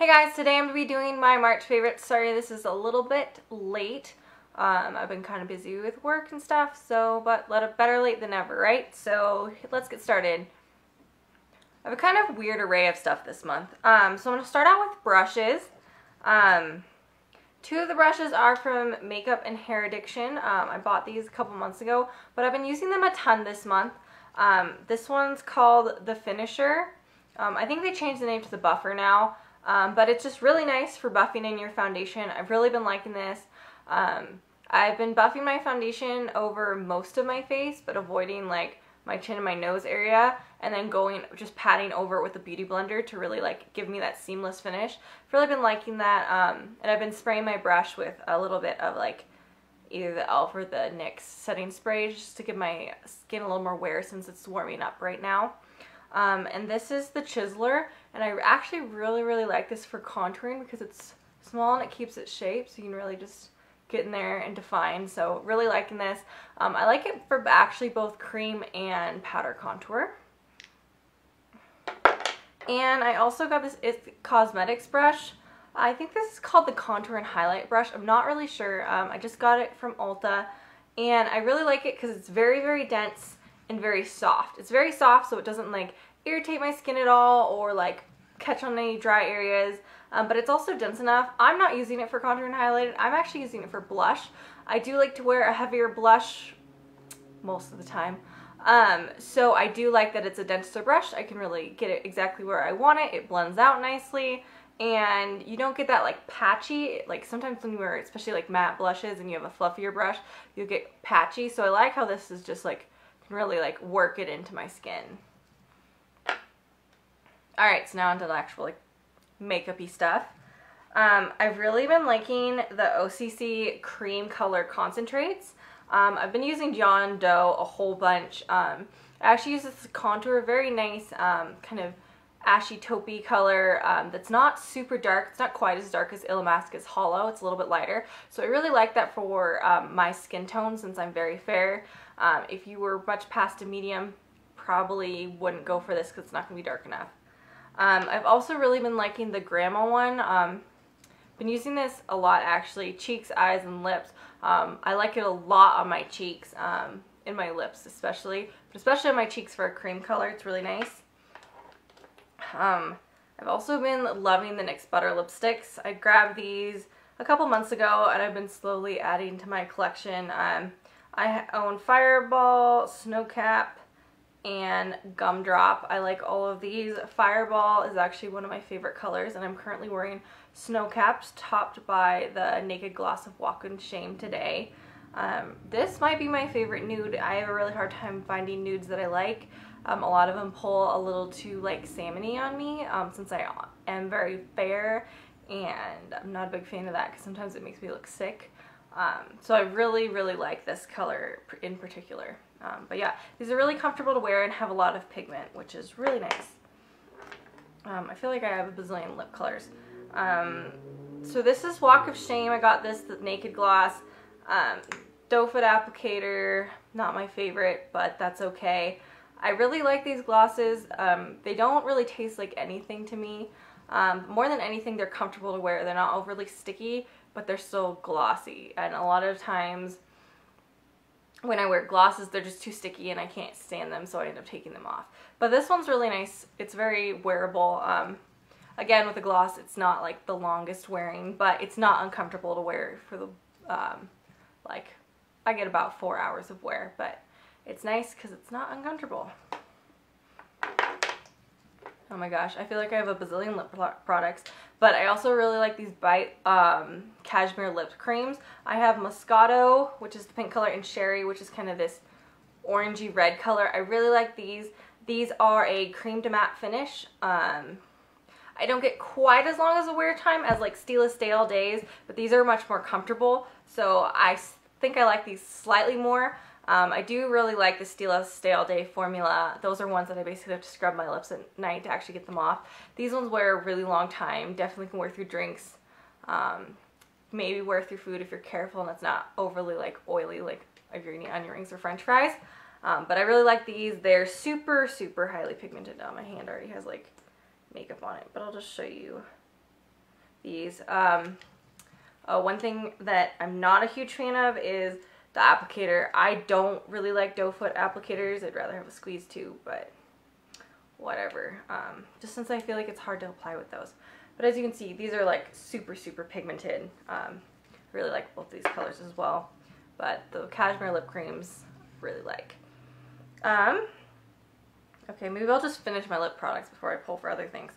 Hey guys, today I'm going to be doing my March favorites. Sorry this is a little bit late. Um, I've been kind of busy with work and stuff, so, but let it better late than never, right? So let's get started. I have a kind of weird array of stuff this month. Um, so I'm going to start out with brushes. Um, two of the brushes are from Makeup and Hair Addiction. Um, I bought these a couple months ago, but I've been using them a ton this month. Um, this one's called The Finisher. Um, I think they changed the name to the Buffer now, um, but it's just really nice for buffing in your foundation. I've really been liking this. Um, I've been buffing my foundation over most of my face, but avoiding like my chin and my nose area and then going just patting over it with a beauty blender to really like give me that seamless finish. I've really been liking that um, and I've been spraying my brush with a little bit of like either the e.l.f. or the NYX setting spray just to give my skin a little more wear since it's warming up right now. Um, and this is the Chiseler and I actually really really like this for contouring because it's small and it keeps its shape so you can really just get in there and define. So really liking this. Um, I like it for actually both cream and powder contour. And I also got this It's Cosmetics brush. I think this is called the Contour and Highlight brush. I'm not really sure. Um, I just got it from Ulta. And I really like it because it's very, very dense and very soft. It's very soft so it doesn't like irritate my skin at all or like catch on any dry areas. Um, but it's also dense enough. I'm not using it for contour and highlight. I'm actually using it for blush. I do like to wear a heavier blush most of the time. Um, so I do like that it's a denser brush. I can really get it exactly where I want it. It blends out nicely and you don't get that like patchy, like sometimes when you wear especially like matte blushes and you have a fluffier brush, you get patchy. So I like how this is just like, can really like work it into my skin. Alright, so now onto the actual like makeup stuff. Um, I've really been liking the OCC cream color concentrates. Um, I've been using John Doe a whole bunch. Um, I actually use this contour, very nice um, kind of ashy taupey color um, that's not super dark. It's not quite as dark as Illamasqua Hollow. It's a little bit lighter. So I really like that for um, my skin tone since I'm very fair. If you were much past a medium, probably wouldn't go for this because it's not going to be dark enough. Um, I've also really been liking the Grandma one. Um, been using this a lot actually, cheeks, eyes, and lips. Um, I like it a lot on my cheeks, um, in my lips especially, but especially on my cheeks for a cream color. It's really nice. Um, I've also been loving the NYX Butter Lipsticks. I grabbed these a couple months ago and I've been slowly adding to my collection. Um, I own Fireball, Snowcap, and Gumdrop. I like all of these. Fireball is actually one of my favorite colors and I'm currently wearing Snowcaps topped by the Naked Gloss of Walk of Shame today. Um, this might be my favorite nude. I have a really hard time finding nudes that I like. Um, a lot of them pull a little too like salmony on me um, since I am very fair and I'm not a big fan of that because sometimes it makes me look sick. Um, so I really, really like this color in particular. Um, but yeah, these are really comfortable to wear and have a lot of pigment, which is really nice. Um, I feel like I have a bazillion lip colors. Um, so this is Walk of Shame. I got this, the Naked Gloss. Um, Doe Foot Applicator, not my favorite, but that's okay. I really like these glosses. Um, they don't really taste like anything to me. Um, more than anything, they're comfortable to wear. They're not overly sticky, but they're still glossy. And a lot of times, when I wear glosses, they're just too sticky and I can't stand them, so I end up taking them off. But this one's really nice. It's very wearable. Um, again, with a gloss, it's not like the longest wearing, but it's not uncomfortable to wear for the, um, like, I get about four hours of wear, but it's nice because it's not uncomfortable. Oh my gosh, I feel like I have a bazillion lip products, but I also really like these Bite um, Cashmere Lip Creams. I have Moscato, which is the pink color, and Sherry, which is kind of this orangey red color. I really like these. These are a cream to matte finish. Um, I don't get quite as long as a wear time as like Stila Stay All Days, but these are much more comfortable, so I think I like these slightly more. Um, I do really like the Stila Stay All Day formula. Those are ones that I basically have to scrub my lips at night to actually get them off. These ones wear a really long time. Definitely can wear through drinks. Um, maybe wear through food if you're careful and it's not overly like oily like if you're eating onion rings or french fries. Um, but I really like these. They're super, super highly pigmented. Now my hand already has like makeup on it, but I'll just show you these. Um, uh, one thing that I'm not a huge fan of is the applicator. I don't really like doe foot applicators. I'd rather have a squeeze too, but whatever. Um, just since I feel like it's hard to apply with those. But as you can see, these are like super, super pigmented. Um, really like both these colors as well. But the cashmere lip creams, really like. Um, okay, maybe I'll just finish my lip products before I pull for other things.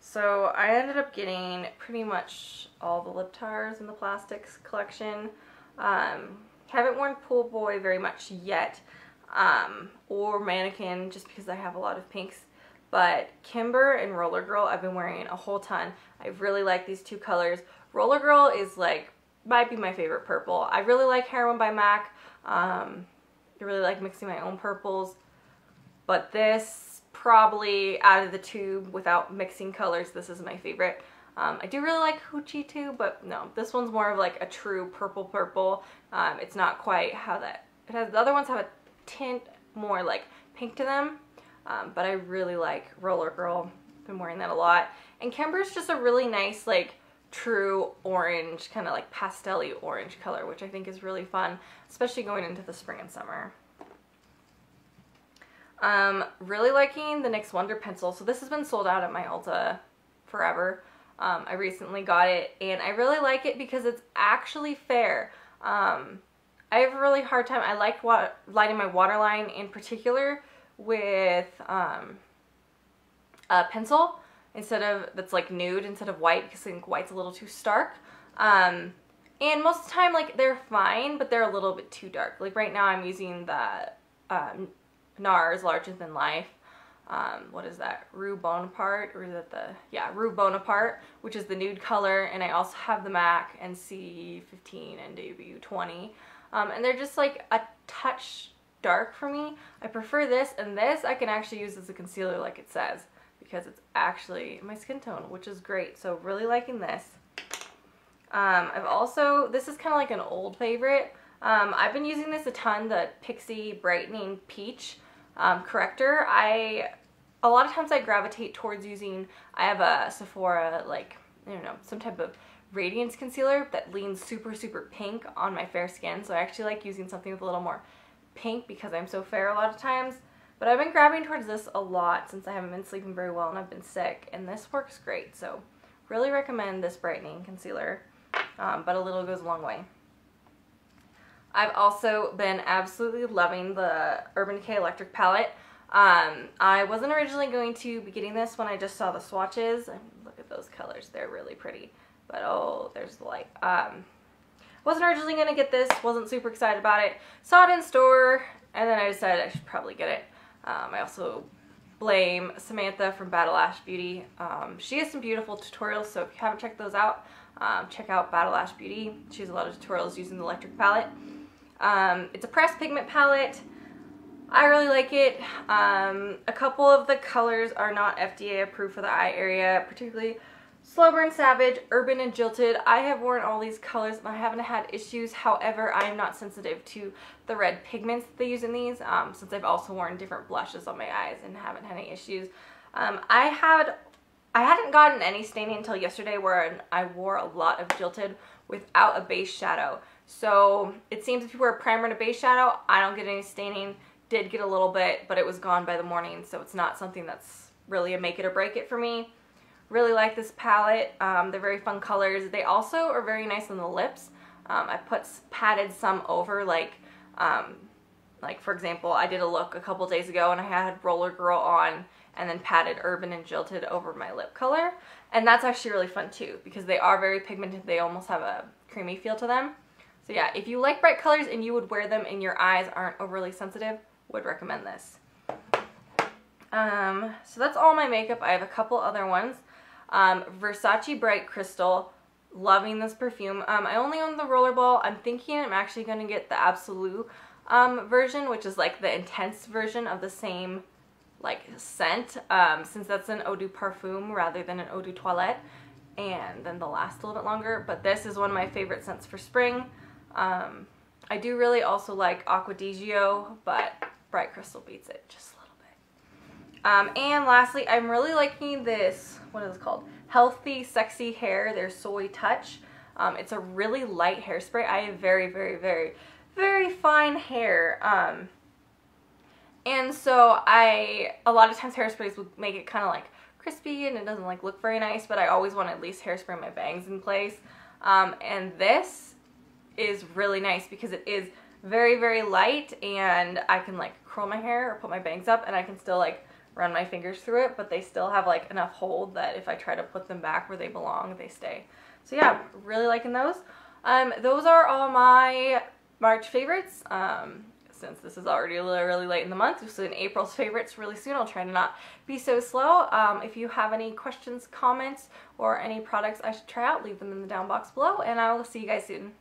So I ended up getting pretty much all the lip tars in the plastics collection. Um, haven't worn Pool Boy very much yet, um, or Mannequin just because I have a lot of pinks. But Kimber and Roller Girl I've been wearing a whole ton. I really like these two colors. Roller Girl is like, might be my favorite purple. I really like Heroine by MAC. Um, I really like mixing my own purples. But this probably out of the tube without mixing colors, this is my favorite. Um, I do really like Hoochie too, but no, this one's more of like a true purple purple. Um, it's not quite how that, it has, the other ones have a tint more like pink to them, um, but I really like Roller Girl. Been wearing that a lot. And Kimber's just a really nice like true orange, kind of like pastel orange color, which I think is really fun, especially going into the spring and summer. Um, really liking the NYX Wonder Pencil. So this has been sold out at my Ulta forever. Um, I recently got it and I really like it because it's actually fair. Um, I have a really hard time. I like lighting my waterline in particular with um, a pencil instead of that's like nude instead of white because I think white's a little too stark. Um, and most of the time like they're fine but they're a little bit too dark. Like right now I'm using the um, NARS Larger Than Life. Um, what is that? Rue Bonaparte, or is it the, yeah, Rue Bonaparte, which is the nude color, and I also have the MAC NC15 and W20, um, and they're just like a touch dark for me. I prefer this, and this I can actually use as a concealer like it says, because it's actually my skin tone, which is great, so really liking this. Um, I've also, this is kind of like an old favorite, um, I've been using this a ton, the Pixi Brightening Peach um, corrector. I, a lot of times I gravitate towards using, I have a Sephora, like, I don't know, some type of radiance concealer that leans super, super pink on my fair skin. So I actually like using something with a little more pink because I'm so fair a lot of times. But I've been grabbing towards this a lot since I haven't been sleeping very well and I've been sick. And this works great. So really recommend this brightening concealer. Um, but a little goes a long way. I've also been absolutely loving the Urban Decay Electric Palette. Um, I wasn't originally going to be getting this when I just saw the swatches. And look at those colors. They're really pretty. But oh, there's the light. Um, wasn't originally going to get this. Wasn't super excited about it. Saw it in store. And then I decided I should probably get it. Um, I also blame Samantha from Battle Ash Beauty. Um, she has some beautiful tutorials. So if you haven't checked those out, um, check out Battle Ash Beauty. She has a lot of tutorials using the electric palette. Um, it's a pressed pigment palette. I really like it. Um, a couple of the colors are not FDA approved for the eye area, particularly Slow Burn Savage, Urban and Jilted. I have worn all these colors and I haven't had issues. However, I am not sensitive to the red pigments that they use in these um, since I've also worn different blushes on my eyes and haven't had any issues. Um, I had I hadn't gotten any staining until yesterday where I wore a lot of Jilted without a base shadow. So it seems if you wear a primer and a base shadow, I don't get any staining. Did get a little bit, but it was gone by the morning, so it's not something that's really a make it or break it for me. Really like this palette. Um, they're very fun colors. They also are very nice on the lips. Um, I put padded some over, like, um, like for example, I did a look a couple days ago and I had Roller Girl on and then patted Urban and Jilted over my lip color. And that's actually really fun too because they are very pigmented. They almost have a creamy feel to them. So yeah, if you like bright colors and you would wear them and your eyes aren't overly sensitive, would recommend this. Um, so that's all my makeup. I have a couple other ones. Um, Versace Bright Crystal. Loving this perfume. Um, I only own the Rollerball. I'm thinking I'm actually going to get the Absolute um, version, which is like the intense version of the same like scent, um, since that's an eau de parfum rather than an eau de toilette. And then they'll last a little bit longer. But this is one of my favorite scents for spring. Um, I do really also like Gio, but Bright Crystal beats it just a little bit. Um, and lastly, I'm really liking this, what is it called? Healthy Sexy Hair, their Soy Touch. Um, it's a really light hairspray. I have very, very, very, very fine hair. Um, and so I, a lot of times hairsprays would make it kind of like crispy and it doesn't like look very nice, but I always want at least hairspray my bangs in place. Um, and this is really nice because it is very, very light and I can like curl my hair or put my bangs up and I can still like run my fingers through it, but they still have like enough hold that if I try to put them back where they belong, they stay. So yeah, really liking those. Um, those are all my March favorites. Um, since this is already really, really late in the month, so in April's favorites really soon. I'll try to not be so slow. Um, if you have any questions, comments, or any products I should try out, leave them in the down box below, and I will see you guys soon.